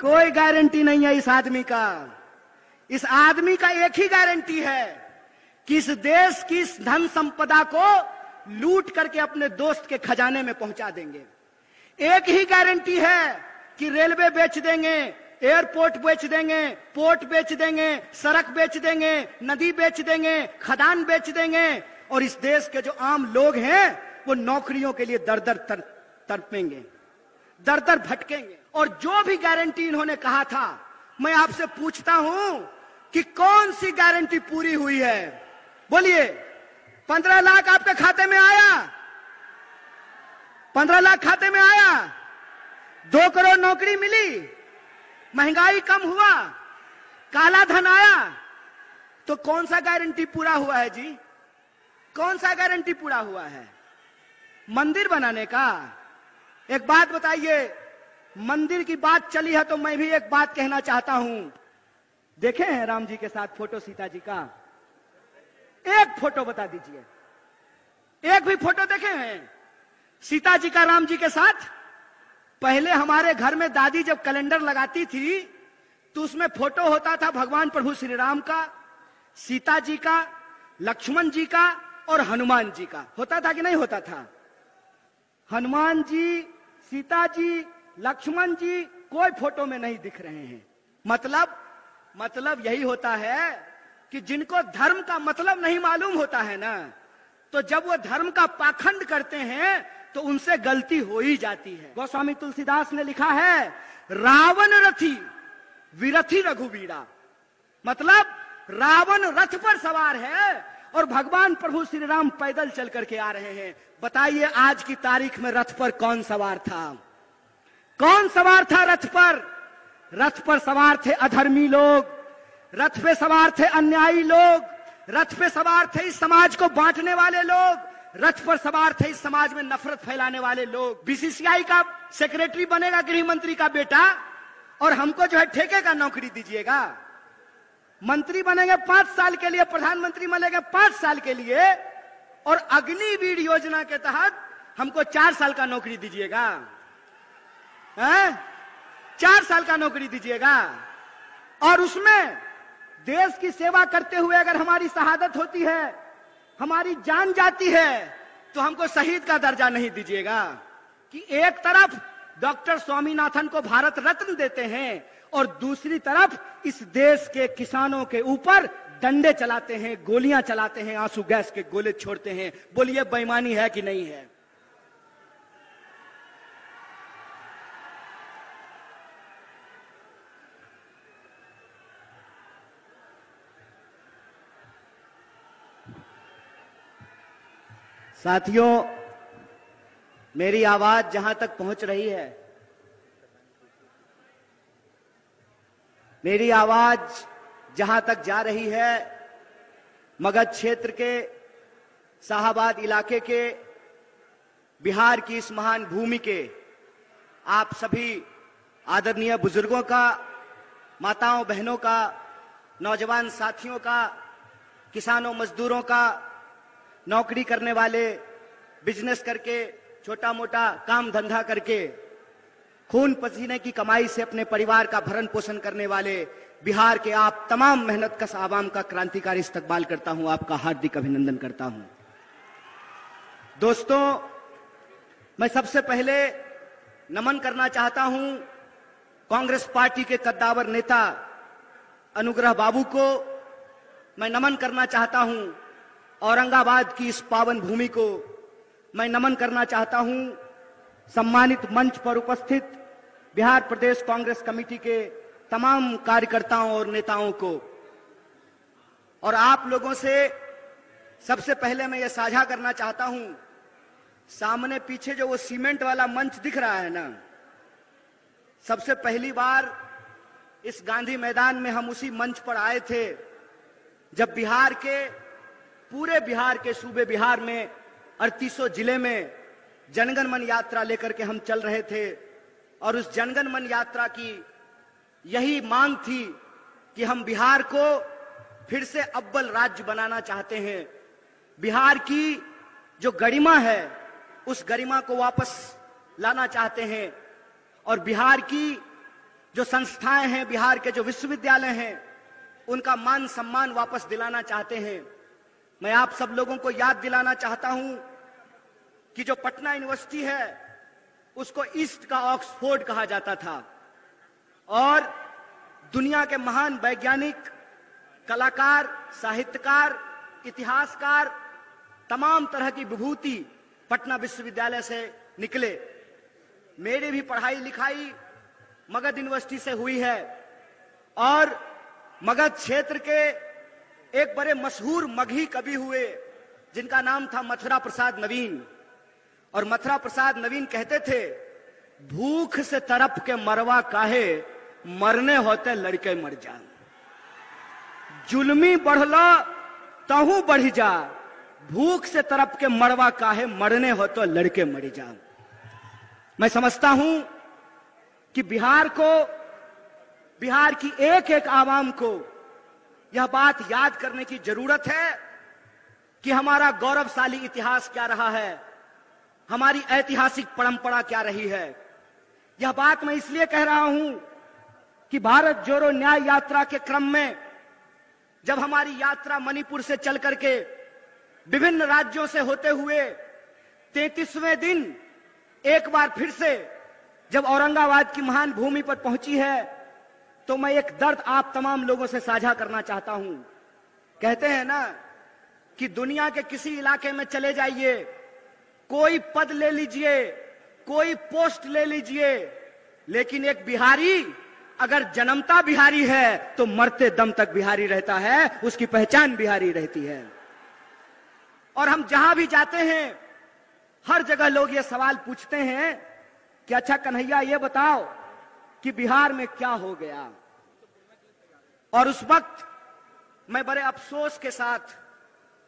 कोई गारंटी नहीं है इस आदमी का। इस आदमी का एक ही गारंटी है कि इस देश की इस धन संपदा को लूट करके अपने दोस्त के खजाने में पहुँचा देंगे। एक ही गारंटी है कि रेलवे बेच देंगे एयरपोर्ट बेच देंगे पोर्ट बेच देंगे सड़क बेच देंगे नदी बेच देंगे खदान बेच देंगे। और इस देश के जो आम लोग हैं वो नौकरियों के लिए दर दर तर, तड़पेंगे दर दर भटकेंगे। और जो भी गारंटी इन्होंने कहा था, मैं आपसे पूछता हूँ कि कौन सी गारंटी पूरी हुई है? बोलिए, पंद्रह लाख आपके खाते में आया? पंद्रह लाख खाते में आया? दो करोड़ नौकरी मिली? महँगाई कम हुआ? काला धन आया? तो कौन सा गारंटी पूरा हुआ है जी? कौन सा गारंटी पूरा हुआ है? मंदिर बनाने का? एक बात बताइए, मंदिर की बात चली है तो मैं भी एक बात कहना चाहता हूँ। देखे हैं राम जी के साथ फ़ोटो, सीता जी का? एक फ़ोटो बता दीजिए। एक भी फ़ोटो देखे हैं? सीता जी का, राम जी के साथ? पहले हमारे घर में दादी जब कैलेंडर लगाती थी तो उसमें फ़ोटो होता था भगवान प्रभु श्री राम का, सीता जी का, लक्ष्मण जी का और हनुमान जी का। होता था कि नहीं होता था? हनुमान जी सीता जी लक्ष्मण जी कोई फ़ोटो में नहीं दिख रहे हैं। मतलब मतलब यही होता है कि जिनको धर्म का मतलब नहीं मालूम होता है ना तो जब वो धर्म का पाखंड करते हैं तो उनसे गलती हो ही जाती है। गोस्वामी तुलसीदास ने लिखा है, रावण रथी, विरथी रघुवीरा। मतलब रावण रथ पर सवार है और भगवान प्रभु श्री राम पैदल चल करके आ रहे हैं। बताइए, आज की तारीख में रथ पर कौन सवार था? कौन सवार था रथ पर? रथ पर सवार थे अधर्मी लोग। रथ पे सवार थे अन्यायी लोग। रथ पे सवार थे इस समाज को बांटने वाले लोग। रथ पर सवार थे इस समाज में नफरत फैलाने वाले लोग। बीसीसीआई का सेक्रेटरी बनेगा गृह मंत्री का बेटा। और हमको जो है ठेके का नौकरी दीजिएगा। मंत्री बनेंगे पाँच साल के लिए, प्रधानमंत्री बनेंगे पाँच साल के लिए, और अग्निवीर योजना के तहत हमको चार साल का नौकरी दीजिएगा। चार साल का नौकरी दीजिएगा। और उसमें देश की सेवा करते हुए अगर हमारी शहादत होती है, हमारी जान जाती है तो हमको शहीद का दर्जा नहीं दीजिएगा। कि एक तरफ़ डॉक्टर स्वामीनाथन को भारत रत्न देते हैं और दूसरी तरफ़ इस देश के किसानों के ऊपर डंडे चलाते हैं, गोलियाँ चलाते हैं, आँसू गैस के गोले छोड़ते हैं। बोलिए, बेईमानी है कि नहीं है? साथियों, मेरी आवाज़ जहाँ तक पहुँच रही है मेरी आवाज़ जहाँ तक जा रही है, मगध क्षेत्र के, शाहबाद इलाके के, बिहार की इस महान भूमि के, आप सभी आदरणीय बुज़ुर्गों का, माताओं, बहनों का, नौजवान साथियों का, किसानों, मजदूरों का, नौकरी करने वाले बिज़नेस करके छोटा मोटा काम धंधा करके खून पसीने की कमाई से अपने परिवार का भरण पोषण करने वाले बिहार के आप तमाम मेहनत कस आवाम का क्रांतिकारी इस्तकबाल करता हूँ, आपका हार्दिक अभिनंदन करता हूँ। दोस्तों, मैं सबसे पहले नमन करना चाहता हूँ कांग्रेस पार्टी के कद्दावर नेता अनुग्रह बाबू को। मैं नमन करना चाहता हूँ औरंगाबाद की इस पावन भूमि को। मैं नमन करना चाहता हूँ सम्मानित मंच पर उपस्थित बिहार प्रदेश कांग्रेस कमेटी के तमाम कार्यकर्ताओं और नेताओं को और आप लोगों से सबसे पहले मैं यह साझा करना चाहता हूँ, सामने पीछे जो वो सीमेंट वाला मंच दिख रहा है ना, सबसे पहली बार इस गांधी मैदान में हम उसी मंच पर आए थे, जब बिहार के, पूरे बिहार के सूबे बिहार में अड़तीसों ज़िले में जनगण मन यात्रा लेकर के हम चल रहे थे। और उस जनगण मन यात्रा की यही मांग थी कि हम बिहार को फिर से अव्वल राज्य बनाना चाहते हैं। बिहार की जो गरिमा है, उस गरिमा को वापस लाना चाहते हैं। और बिहार की जो संस्थाएँ हैं, बिहार के जो विश्वविद्यालय हैं, उनका मान सम्मान वापस दिलाना चाहते हैं। मैं आप सब लोगों को याद दिलाना चाहता हूँ कि जो पटना यूनिवर्सिटी है उसको ईस्ट का ऑक्सफोर्ड कहा जाता था। और दुनिया के महान वैज्ञानिक, कलाकार, साहित्यकार, इतिहासकार, तमाम तरह की विभूति पटना विश्वविद्यालय से निकले। मेरी भी पढ़ाई लिखाई मगध यूनिवर्सिटी से हुई है। और मगध क्षेत्र के एक बड़े मशहूर मगही कवि हुए, जिनका नाम था मथुरा प्रसाद नवीन। और मथुरा प्रसाद नवीन कहते थे, भूख से तरप के मरवा काहे, मरने होते लड़के मर जा जुलमी बढ़ला, तहू बढ़ जा। भूख से तरप के मरवा काहे, मरने हो तो लड़के मर जा मैं समझता हूँ कि बिहार को, बिहार की एक एक आवाम को यह बात याद करने की ज़रूरत है कि हमारा गौरवशाली इतिहास क्या रहा है। हमारी ऐतिहासिक परंपरा क्या रही है? यह बात मैं इसलिए कह रहा हूँ कि भारत जोड़ो न्याय यात्रा के क्रम में जब हमारी यात्रा मणिपुर से चल करके विभिन्न राज्यों से होते हुए तैतीसवें दिन एक बार फिर से जब औरंगाबाद की महान भूमि पर पहुँची है तो मैं एक दर्द आप तमाम लोगों से साझा करना चाहता हूँ। कहते हैं ना कि दुनिया के किसी इलाके में चले जाइए कोई पद ले लीजिए, कोई पोस्ट ले लीजिए, लेकिन एक बिहारी, अगर जन्मता बिहारी है तो मरते दम तक बिहारी रहता है, उसकी पहचान बिहारी रहती है। और हम जहाँ भी जाते हैं, हर जगह लोग ये सवाल पूछते हैं, कि अच्छा कन्हैया, ये बताओ कि बिहार में क्या हो गया? और उस वक्त मैं बड़े अफसोस के साथ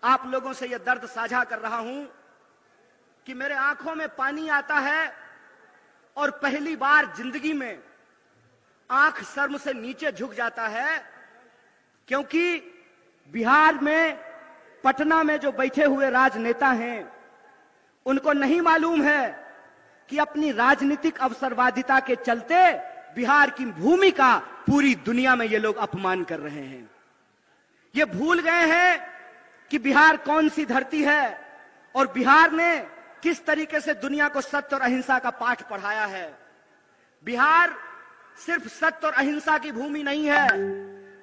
आप लोगों से यह दर्द साझा कर रहा हूँ कि मेरे आँखों में पानी आता है और पहली बार ज़िंदगी में आँख शर्म से नीचे झुक जाता है, क्योंकि बिहार में, पटना में जो बैठे हुए राजनेता हैं, उनको नहीं मालूम है कि अपनी राजनीतिक अवसरवादिता के चलते बिहार की भूमि का पूरी दुनिया में ये लोग अपमान कर रहे हैं। ये भूल गए हैं कि बिहार कौन सी धरती है और बिहार ने किस तरीके से दुनिया को सत्य और अहिंसा का पाठ पढ़ाया है? बिहार सिर्फ़ सत्य और अहिंसा की भूमि नहीं है,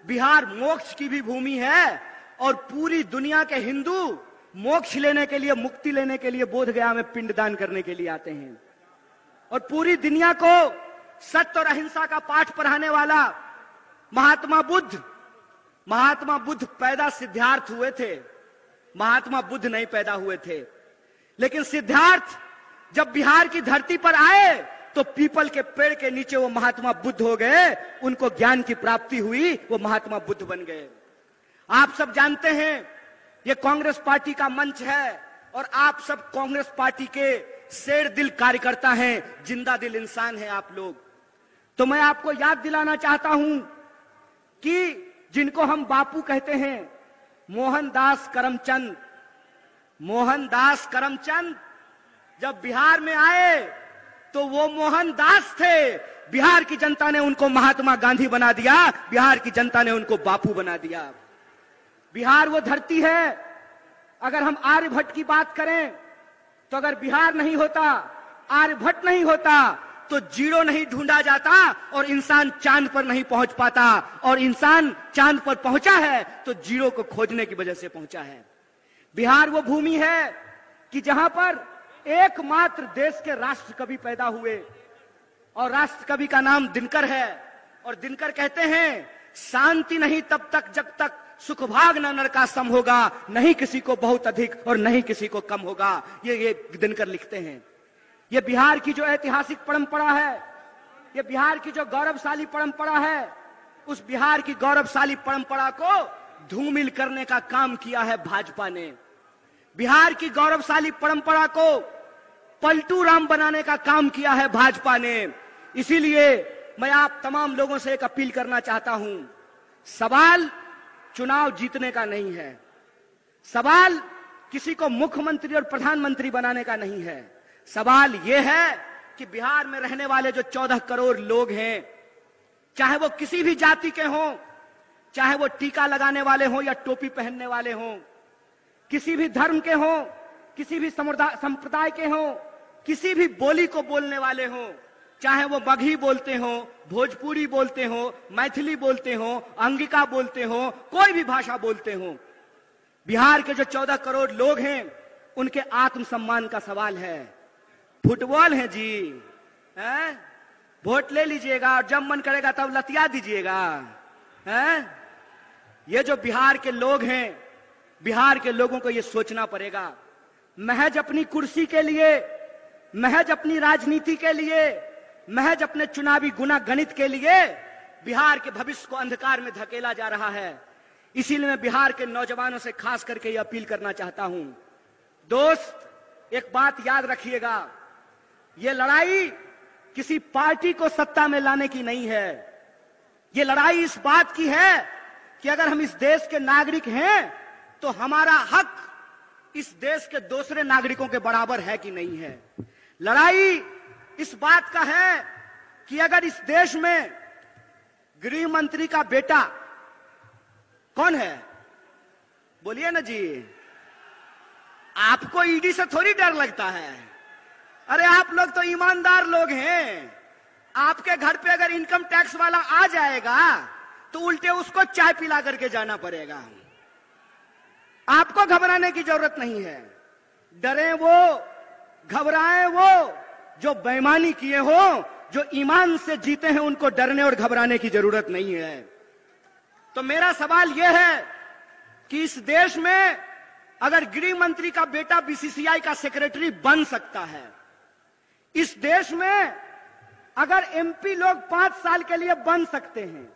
बिहार मोक्ष की भी भूमि है और पूरी दुनिया के हिंदू मोक्ष लेने के लिए, मुक्ति लेने के लिए बोध गया में पिंडदान करने के लिए आते हैं। और पूरी दुनिया को सत्य और अहिंसा का पाठ पढ़ाने वाला महात्मा बुद्ध महात्मा बुद्ध पैदा सिद्धार्थ हुए थे, महात्मा बुद्ध नहीं पैदा हुए थे। लेकिन सिद्धार्थ, जब बिहार की धरती पर आए तो पीपल के पेड़ के नीचे वो महात्मा बुद्ध हो गए। उनको ज्ञान की प्राप्ति हुई, वो महात्मा बुद्ध बन गए। आप सब जानते हैं, ये कांग्रेस पार्टी का मंच है, और आप सब कांग्रेस पार्टी के शेर दिल कार्यकर्ता हैं, ज़िंदा दिल इंसान हैं आप लोग। तो मैं आपको याद दिलाना चाहता हूँ कि जिनको हम बापू कहते हैं, मोहनदास करमचंद मोहनदास करमचंद जब बिहार में आए तो वो मोहनदास थे। बिहार की जनता ने उनको महात्मा गांधी बना दिया, बिहार की जनता ने उनको बापू बना दिया। बिहार वो धरती है। अगर हम आर्यभट्ट की बात करें तो अगर बिहार नहीं होता आर्यभट्ट नहीं होता तो ज़ीरो नहीं ढूंढा जाता और इंसान चाँद पर नहीं पहुँच पाता। और इंसान चाँद पर पहुँचा है तो ज़ीरो को खोजने की वजह से पहुँचा है। बिहार वो भूमि है कि जहाँ पर एकमात्र देश के राष्ट्र कवि पैदा हुए। और राष्ट्र कवि का नाम दिनकर है। और दिनकर कहते हैं, शांति नहीं तब तक जब तक सुख भाग न नरका सम होगा। नहीं किसी को बहुत अधिक और नहीं किसी को कम होगा। ये ये दिनकर लिखते हैं। ये बिहार की जो ऐतिहासिक परंपरा है, ये बिहार की जो गौरवशाली परंपरा है, उस बिहार की गौरवशाली परंपरा को धूमिल करने का काम किया है भाजपा ने। बिहार की गौरवशाली परंपरा को पलटू राम बनाने का काम किया है भाजपा ने। इसीलिए मैं आप तमाम लोगों से एक अपील करना चाहता हूँ, सवाल चुनाव जीतने का नहीं है। सवाल किसी को मुख्यमंत्री और प्रधानमंत्री बनाने का नहीं है। सवाल यह है कि बिहार में रहने वाले जो चौदह करोड़ लोग हैं, चाहे वो किसी भी जाति के हों चाहे वो टीका लगाने वाले हों या टोपी पहनने वाले हों, किसी भी धर्म के हों, किसी भी संप्रदाय के हों, किसी भी बोली को बोलने वाले हों, चाहे वो मगही बोलते हो, भोजपुरी बोलते हो, मैथिली बोलते हो, अंगिका बोलते हो, कोई भी भाषा बोलते हो, बिहार के जो चौदह करोड़ लोग हैं, उनके आत्मसम्मान का सवाल है। फुटबॉल है जी वोट ले लीजिएगा और जब मन करेगा तब लतिया दीजिएगा। है? ये जो बिहार के लोग हैं, बिहार के लोगों को ये सोचना पड़ेगा। महज अपनी कुर्सी के लिए, महज अपनी राजनीति के लिए, महज अपने चुनावी गुना गणित के लिए बिहार के भविष्य को अंधकार में धकेला जा रहा है। इसीलिए मैं बिहार के नौजवानों से खास करके यह अपील करना चाहता हूँ। दोस्त, एक बात याद रखिएगा। यह लड़ाई किसी पार्टी को सत्ता में लाने की नहीं है। यह लड़ाई इस बात की है कि अगर हम इस देश के नागरिक हैं तो हमारा हक इस देश के दूसरे नागरिकों के बराबर है कि नहीं है। लड़ाई इस बात का है कि अगर इस देश में गृह मंत्री का बेटा कौन है? बोलिए ना जी। आपको ईडी से थोड़ी डर लगता है। अरे आप लोग तो ईमानदार लोग हैं। आपके घर पे अगर इनकम टैक्स वाला आ जाएगा तो उल्टे उसको चाय पिला करके जाना पड़ेगा। आपको घबराने की ज़रूरत नहीं है। डरे वो, घबराए वो जो बेईमानी किए हो, जो ईमान से जीते हैं, उनको डरने और घबराने की ज़रूरत नहीं है। तो मेरा सवाल यह है कि इस देश में अगर गृह मंत्री का बेटा बीसीसीआई का सेक्रेटरी बन सकता है, इस देश में अगर एमपी लोग पाँच साल के लिए बन सकते हैं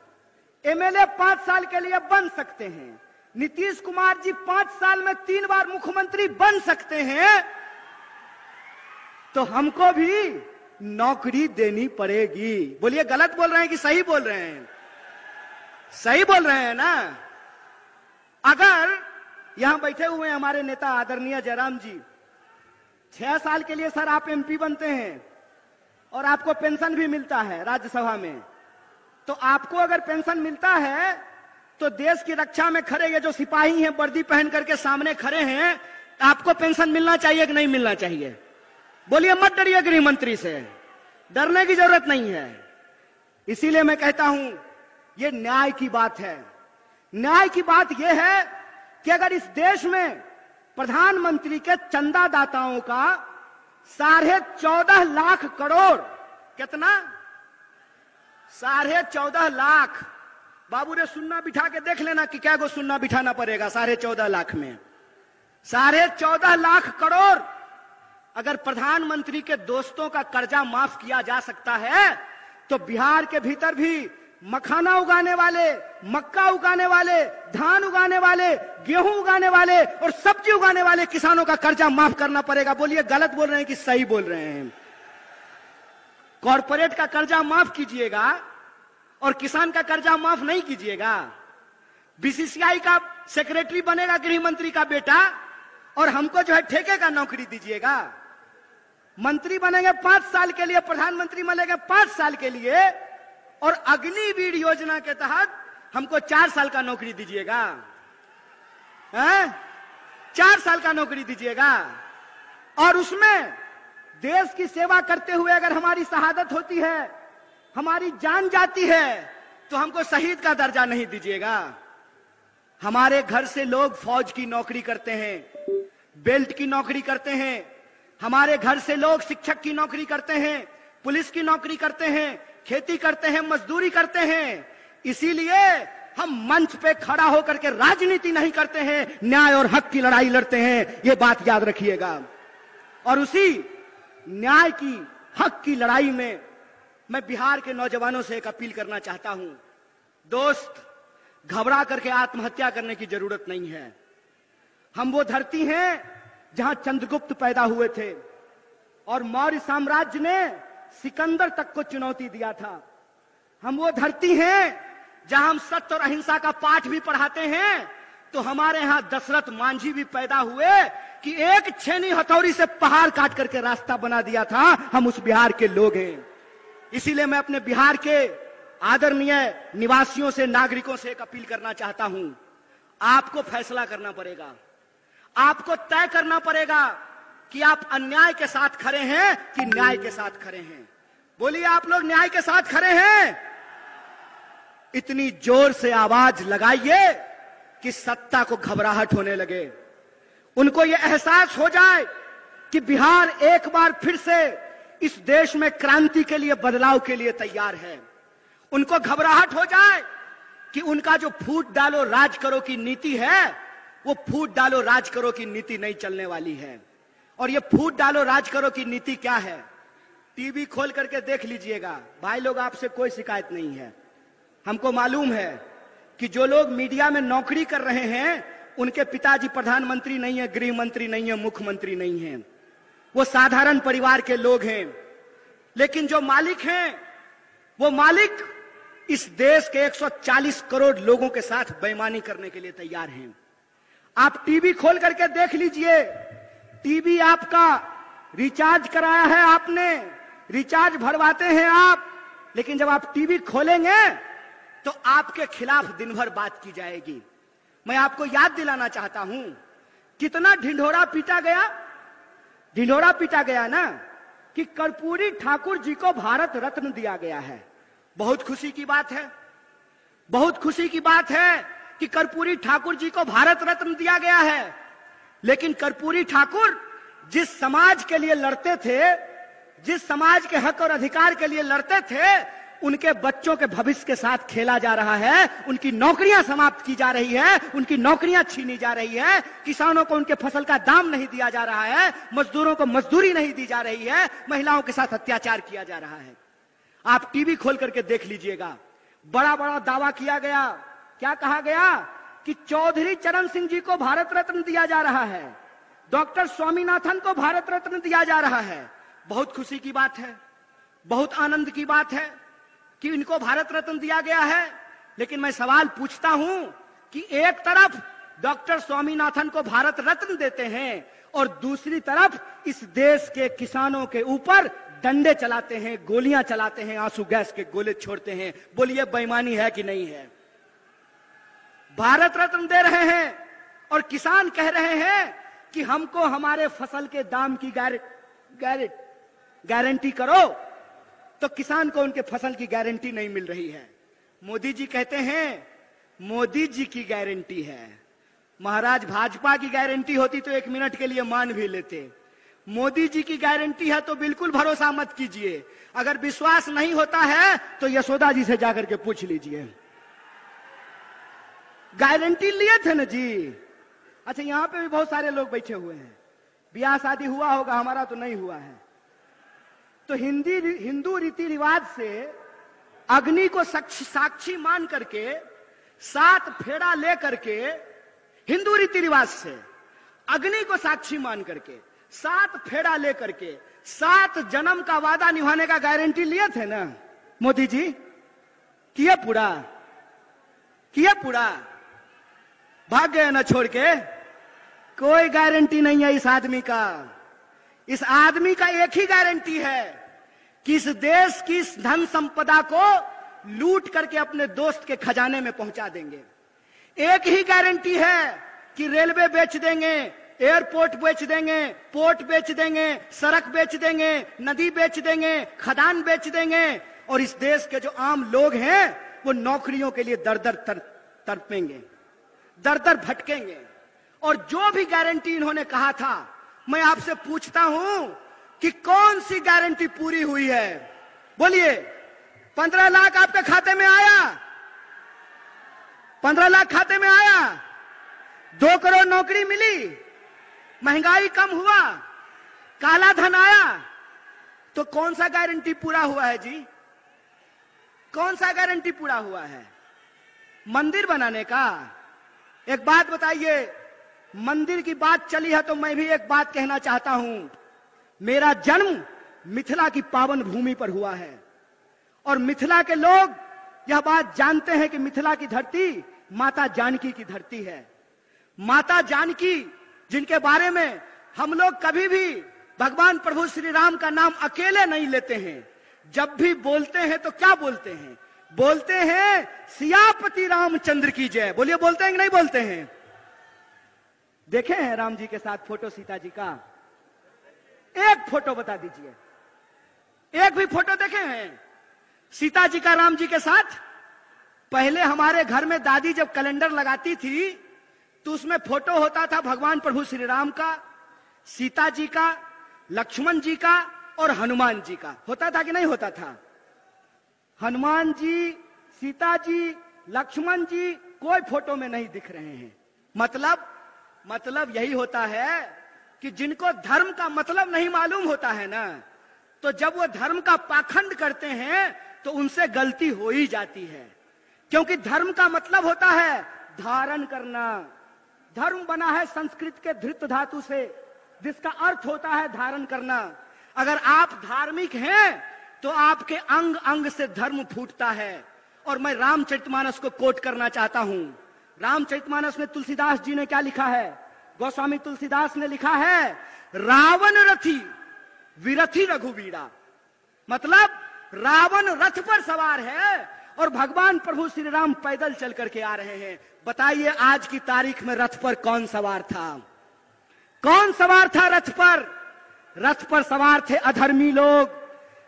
एमएलए पाँच साल के लिए बन सकते हैं, नीतीश कुमार जी पाँच साल में तीन बार मुख्यमंत्री बन सकते हैं तो हमको भी नौकरी देनी पड़ेगी। बोलिए, गलत बोल रहे हैं कि सही बोल रहे हैं? सही बोल रहे हैं ना? अगर यहाँ बैठे हुए हमारे नेता आदरणीय जयराम जी, छह साल के लिए सर आप एमपी बनते हैं और आपको पेंशन भी मिलता है राज्यसभा में। तो आपको अगर पेंशन मिलता है तो देश की रक्षा में खड़े ये जो सिपाही हैं, वर्दी पहन करके सामने खड़े हैं, आपको पेंशन मिलना चाहिए कि नहीं मिलना चाहिए? बोलिए मत डरिए गृह मंत्री से। डरने की ज़रूरत नहीं है। इसीलिए मैं कहता हूँ यह न्याय की बात है। न्याय की बात यह है कि अगर इस देश में प्रधानमंत्री के चंदादाताओं का साढ़े चौदह लाख करोड़। कितना? साढ़े चौदह लाख। बाबू ने सुनना बिठा के देख लेना कि क्या को सुनना बिठाना पड़ेगा साढ़े चौदह लाख में। साढ़े चौदह लाख करोड़। अगर प्रधानमंत्री के दोस्तों का कर्जा माफ़ किया जा सकता है तो बिहार के भीतर भी मखाना उगाने वाले, मक्का उगाने वाले, धान उगाने वाले, गेहूँ उगाने वाले और सब्ज़ी उगाने वाले किसानों का कर्जा माफ़ करना पड़ेगा। बोलिए, गलत बोल रहे हैं कि सही बोल रहे हैं? कॉरपोरेट का कर्जा माफ़ कीजिएगा और किसान का कर्जा माफ़ नहीं कीजिएगा। बीसीसीआई का सेक्रेटरी बनेगा गृह मंत्री का बेटा, और हमको जो है ठेके का नौकरी दीजिएगा। मंत्री बनेंगे पाँच साल के लिए, प्रधानमंत्री बनेंगे पाँच साल के लिए और अग्निवीर योजना के तहत हमको चार साल का नौकरी दीजिएगा। चार साल का नौकरी दीजिएगा। और उसमें देश की सेवा करते हुए अगर हमारी शहादत होती है, हमारी जान जाती है तो हमको शहीद का दर्जा नहीं दीजिएगा। हमारे घर से लोग फौज की नौकरी करते हैं, बेल्ट की नौकरी करते हैं, हमारे घर से लोग शिक्षक की नौकरी करते हैं, पुलिस की नौकरी करते हैं खेती करते हैं, मजदूरी करते हैं, इसीलिए हम मंच पे खड़ा होकर के राजनीति नहीं करते हैं, न्याय और हक की लड़ाई लड़ते हैं, ये बात याद रखिएगा। और उसी न्याय की, हक की लड़ाई में मैं बिहार के नौजवानों से एक अपील करना चाहता हूँ। दोस्त, घबरा करके आत्महत्या करने की ज़रूरत नहीं है। हम वो धरती हैं जहाँ चंद्रगुप्त पैदा हुए थे और मौर्य साम्राज्य ने सिकंदर तक को चुनौती दिया था। हम वो धरती हैं, जहाँ हम सत्य और अहिंसा का पाठ भी पढ़ाते हैं तो हमारे यहाँ दशरथ मांझी भी पैदा हुए कि एक छेनी हथौड़ी से पहाड़ काट करके रास्ता बना दिया था। हम उस बिहार के लोग हैं। इसीलिए मैं अपने बिहार के आदरणीय निवासियों से, नागरिकों से एक अपील करना चाहता हूँ। आपको फैसला करना पड़ेगा। आपको तय करना पड़ेगा कि आप अन्याय के साथ खड़े हैं कि न्याय के साथ खड़े हैं? बोलिए, आप लोग न्याय के साथ खड़े हैं? इतनी ज़ोर से आवाज़ लगाइए कि सत्ता को घबराहट होने लगे। उनको यह एहसास हो जाए कि बिहार एक बार फिर से इस देश में क्रांति के लिए, बदलाव के लिए तैयार है। उनको घबराहट हो जाए कि उनका जो फूट डालो राज करो की नीति है, वो फूट डालो राज करो की नीति नहीं चलने वाली है। और ये फूट डालो, राज करो की नीति क्या है। टीवी खोल करके देख लीजिएगा। भाई लोग, आपसे कोई शिकायत नहीं है। हमको मालूम है कि जो लोग मीडिया में नौकरी कर रहे हैं, उनके पिताजी प्रधानमंत्री नहीं है गृह मंत्री नहीं है, मुख्यमंत्री नहीं है। वो साधारण परिवार के लोग हैं। लेकिन जो मालिक हैं, वो मालिक इस देश के 140 करोड़ लोगों के साथ बेईमानी करने के लिए तैयार हैं। आप टीवी खोल करके देख लीजिए टीवी आपका रिचार्ज कराया है आपने। रिचार्ज भरवाते हैं आप। लेकिन जब आप टीवी खोलेंगे तो आपके खिलाफ दिन भर बात की जाएगी। मैं आपको याद दिलाना चाहता हूँ, कितना ढिंढोरा पीटा गया? ढिंढोरा पीटा गया ना, कि कर्पूरी ठाकुर जी को भारत रत्न दिया गया है। बहुत खुशी की बात है। बहुत खुशी की बात है कि कर्पूरी ठाकुर जी को भारत रत्न दिया गया है। लेकिन कर्पूरी ठाकुर जिस समाज के लिए लड़ते थे, जिस समाज के हक और अधिकार के लिए लड़ते थे, उनके बच्चों के भविष्य के साथ खेला जा रहा है, उनकी नौकरियाँ समाप्त की जा रही है, उनकी नौकरियाँ छीनी जा रही है, किसानों को उनके फ़सल का दाम नहीं दिया जा रहा है, मजदूरों को मजदूरी नहीं दी जा रही है, महिलाओं के साथ अत्याचार किया जा रहा है। आप टीवी खोल करके देख लीजिएगा बड़ा बड़ा दावा किया गया, क्या कहा गया? कि चौधरी चरण सिंह जी को भारत रत्न दिया जा रहा है। डॉक्टर स्वामीनाथन को भारत रत्न दिया जा रहा है। बहुत खुशी की बात है। बहुत आनंद की बात है कि इनको भारत रत्न दिया गया है। लेकिन मैं सवाल पूछता हूँ कि एक तरफ़ डॉक्टर स्वामीनाथन को भारत रत्न देते हैं और दूसरी तरफ़ इस देश के किसानों के ऊपर डंडे चलाते हैं, गोलियाँ चलाते हैं, आँसू गैस के गोले छोड़ते हैं। बोलिए, बेईमानी है कि नहीं है? भारत रत्न दे रहे हैं और किसान कह रहे हैं कि हमको हमारे फ़सल के दाम की गारंटी करो तो किसान को उनके फ़सल की गारंटी नहीं मिल रही है। मोदी जी कहते हैं, मोदी जी की गारंटी है। महाराज भाजपा की गारंटी होती तो एक मिनट के लिए मान भी लेते। मोदी जी की गारंटी है तो बिल्कुल भरोसा मत कीजिए। अगर विश्वास नहीं होता है तो यशोदा जी से जाकर के पूछ लीजिए। गारंटी लिए थे ना जी। अच्छा यहाँ पे भी बहुत सारे लोग बैठे हुए हैं। ब्याह शादी हुआ होगा, हमारा तो नहीं हुआ है। तो हिंदी हिंदू रीति रिवाज से अग्नि को साक्षी मान करके, सात फेड़ा ले करके, हिंदू रीति रिवाज से अग्नि को साक्षी मान करके, सात फेड़ा ले करके, सात जन्म का वादा निभाने का गारंटी लिए थे ना। मोदी जी किए पूरा? किए पूरा? भाग गए ना छोड़ के? कोई गारंटी नहीं है इस आदमी का। इस आदमी का एक ही गारंटी है कि इस देश की इस धन संपदा को लूट करके अपने दोस्त के खजाने में पहुँचा देंगे। एक ही गारंटी है कि रेलवे बेच देंगे एयरपोर्ट बेच देंगे पोर्ट बेच देंगे सड़क बेच देंगे नदी बेच देंगे खदान बेच देंगे और इस देश के जो आम लोग हैं वो नौकरियों के लिए दर दर तर, तरपेंगे। दर दर भटकेंगे। और जो भी गारंटी इन्होंने कहा था, मैं आपसे पूछता हूँ कि कौन सी गारंटी पूरी हुई है? बोलिए, पंद्रह लाख आपके खाते में आया? पंद्रह लाख खाते में आया? दो करोड़ नौकरी मिली? महँगाई कम हुआ? काला धन आया? तो कौन सा गारंटी पूरा हुआ है जी? कौन सा गारंटी पूरा हुआ है? मंदिर बनाने का? एक बात बताइए, मंदिर की बात चली है तो मैं भी एक बात कहना चाहता हूँ। मेरा जन्म मिथिला की पावन भूमि पर हुआ है। और मिथिला के लोग यह बात जानते हैं कि मिथिला की धरती माता जानकी की धरती है। माता जानकी, जिनके बारे में हम लोग कभी भी भगवान प्रभु श्री राम का नाम अकेले नहीं लेते हैं। जब भी बोलते हैं तो क्या बोलते हैं? बोलते हैं, सियापति रामचंद्र की जय। बोलिए, बोलते हैं कि नहीं बोलते हैं? देखे हैं राम जी के साथ फ़ोटो सीता जी का? एक फ़ोटो बता दीजिए। एक भी फ़ोटो देखे हैं? सीता जी का, राम जी के साथ? पहले हमारे घर में दादी जब कैलेंडर लगाती थी तो उसमें फ़ोटो होता था भगवान प्रभु श्री राम का, सीता जी का, लक्ष्मण जी का और हनुमान जी का। होता था कि नहीं होता था? हनुमान जी, सीता जी, लक्ष्मण जी कोई फ़ोटो में नहीं दिख रहे हैं। मतलब मतलब यही होता है कि जिनको धर्म का मतलब नहीं मालूम होता है ना तो जब वो धर्म का पाखंड करते हैं तो उनसे गलती हो ही जाती है। क्योंकि धर्म का मतलब होता है धारण करना। धर्म बना है संस्कृत के धृत धातु से, जिसका अर्थ होता है धारण करना। अगर आप धार्मिक हैं तो आपके अंग अंग से धर्म फूटता है। और मैं रामचरितमानस को कोट करना चाहता हूँ। रामचरितमानस में तुलसीदास जी ने क्या लिखा है? गोस्वामी तुलसीदास ने लिखा है, रावण रथी, विरथी रघुवीरा। मतलब रावण रथ पर सवार है और भगवान प्रभु श्री राम पैदल चल करके आ रहे हैं। बताइए, आज की तारीख में रथ पर कौन सवार था? कौन सवार था रथ पर? रथ पर सवार थे अधर्मी लोग।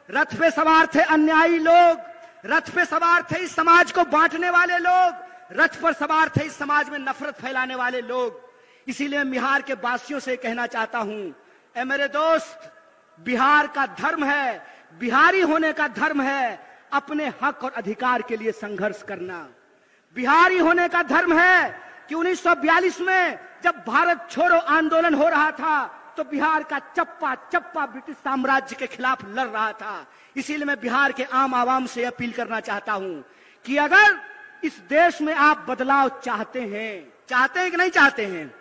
रथ पे सवार थे अन्यायी लोग, रथ पे सवार थे इस समाज को बांटने वाले लोग, रथ पर सवार थे इस समाज में नफरत फैलाने वाले लोग। इसीलिए बिहार के वासियों से कहना चाहता हूँ, ए मेरे दोस्त, बिहार का धर्म है, बिहारी होने का धर्म है, अपने हक और अधिकार के लिए संघर्ष करना। बिहारी होने का धर्म है कि 1942 में जब भारत छोड़ो आंदोलन हो रहा था तो बिहार का चप्पा चप्पा ब्रिटिश साम्राज्य के खिलाफ लड़ रहा था। इसीलिए मैं बिहार के आम आवाम से अपील करना चाहता हूँ कि अगर इस देश में आप बदलाव चाहते हैं चाहते हैं कि नहीं चाहते हैं?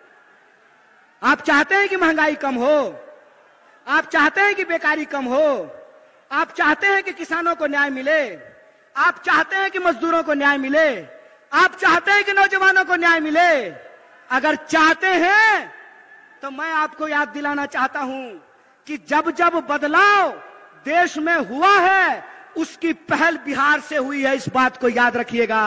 आप चाहते हैं कि महँगाई कम हो? आप चाहते हैं कि बेकारी कम हो? आप चाहते हैं कि किसानों को न्याय मिले? आप चाहते हैं कि मजदूरों को न्याय मिले? आप चाहते हैं कि नौजवानों को न्याय मिले? अगर चाहते हैं तो मैं आपको याद दिलाना चाहता हूँ कि जब जब बदलाव देश में हुआ है, उसकी पहल बिहार से हुई है, इस बात को याद रखिएगा।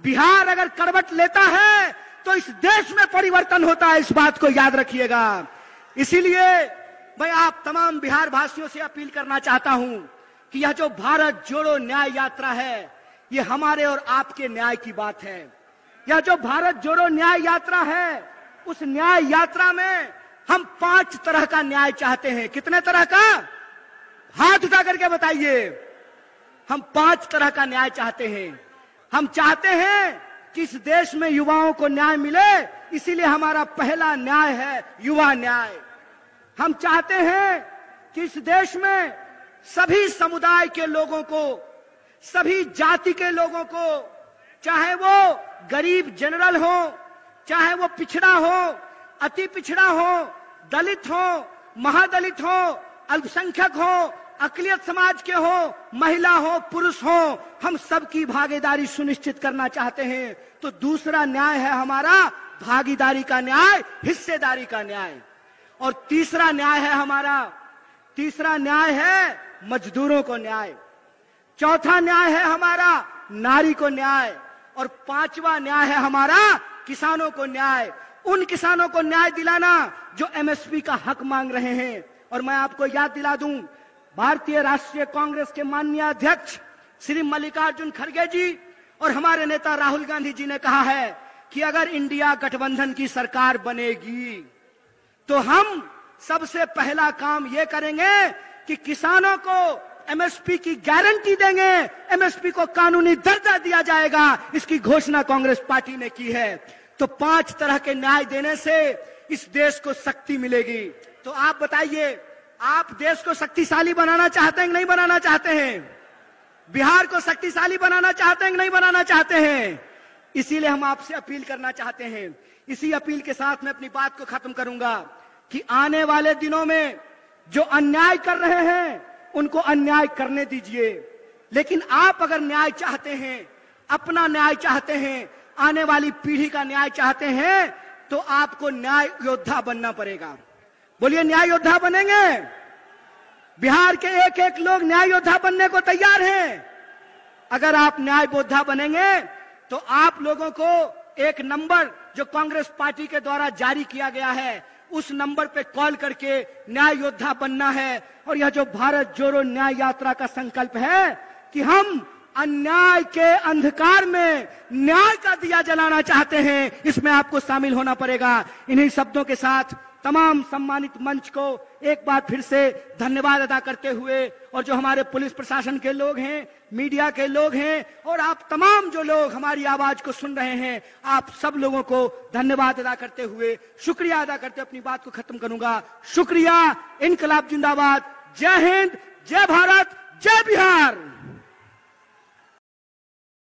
बिहार अगर करवट लेता है तो इस देश में परिवर्तन होता है, इस बात को याद रखिएगा। इसीलिए मैं आप तमाम बिहार भाषियों से अपील करना चाहता हूँ कि यह जो भारत जोड़ो न्याय यात्रा है, ये हमारे और आपके न्याय की बात है। यह जो भारत जोड़ो न्याय यात्रा है उस न्याय यात्रा में हम पाँच तरह का न्याय चाहते हैं। कितने तरह का? हाथ उठा करके बताइए। हम पाँच तरह का न्याय चाहते हैं। हम चाहते हैं कि इस देश में युवाओं को न्याय मिले, इसीलिए हमारा पहला न्याय है युवा न्याय। हम चाहते हैं कि इस देश में सभी समुदाय के लोगों को, सभी जाति के लोगों को, चाहे वो गरीब, जनरल हो चाहे वो पिछड़ा हो, अति पिछड़ा हो, दलित हो, महादलित हो, अल्पसंख्यक हो, अकलियत समाज के हो, महिला हो, पुरुष हो, हम सबकी भागीदारी सुनिश्चित करना चाहते हैं। तो दूसरा न्याय है हमारा भागीदारी का न्याय, हिस्सेदारी का न्याय। और तीसरा न्याय है हमारा, तीसरा न्याय है मजदूरों को न्याय। चौथा न्याय है हमारा नारी को न्याय। और पांचवा न्याय है हमारा किसानों को न्याय, उन किसानों को न्याय दिलाना जो एमएसपी का हक मांग रहे हैं। और मैं आपको याद दिला दूँ, भारतीय राष्ट्रीय कांग्रेस के माननीय अध्यक्ष श्री मल्लिकार्जुन खड़गे जी और हमारे नेता राहुल गांधी जी ने कहा है कि अगर इंडिया गठबंधन की सरकार बनेगी तो हम सबसे पहला काम यह करेंगे कि किसानों को एमएसपी की गारंटी देंगे। एमएसपी को कानूनी दर्जा दिया जाएगा। इसकी घोषणा कांग्रेस पार्टी ने की है। तो पाँच तरह के न्याय देने से इस देश को शक्ति मिलेगी। तो आप बताइए, आप देश को शक्तिशाली बनाना चाहते हैं नहीं बनाना चाहते हैं? बिहार को शक्तिशाली बनाना चाहते हैं नहीं बनाना चाहते हैं? इसीलिए हम आपसे अपील करना चाहते हैं। इसी अपील के साथ मैं अपनी बात को खत्म करूँगा कि आने वाले दिनों में जो अन्याय कर रहे हैं उनको अन्याय करने दीजिए। लेकिन आप अगर न्याय चाहते हैं, अपना न्याय चाहते हैं, आने वाली पीढ़ी का न्याय चाहते हैं तो आपको न्याय योद्धा बनना पड़ेगा। बोलिए, न्याय योद्धा बनेंगे? बिहार के एक एक लोग न्याय योद्धा बनने को तैयार हैं। अगर आप न्याय बोधा बनेंगे तो आप लोगों को एक नंबर जो कांग्रेस पार्टी के द्वारा जारी किया गया है उस नंबर पे कॉल करके न्याय योद्धा बनना है। और यह जो भारत जोड़ो न्याय यात्रा का संकल्प है कि हम अन्याय के अंधकार में न्याय का दिया जलाना चाहते हैं, इसमें आपको शामिल होना पड़ेगा। इन्हीं शब्दों के साथ तमाम सम्मानित मंच को एक बार फिर से धन्यवाद अदा करते हुए और जो हमारे पुलिस प्रशासन के लोग हैं, मीडिया के लोग हैं और आप तमाम जो लोग हमारी आवाज़ को सुन रहे हैं, आप सब लोगों को धन्यवाद अदा करते हुए शुक्रिया अदा करते अपनी बात को खत्म करूँगा। शुक्रिया, इनकलाब जिंदाबाद। जय हिंद, जय भारत, जय बिहार।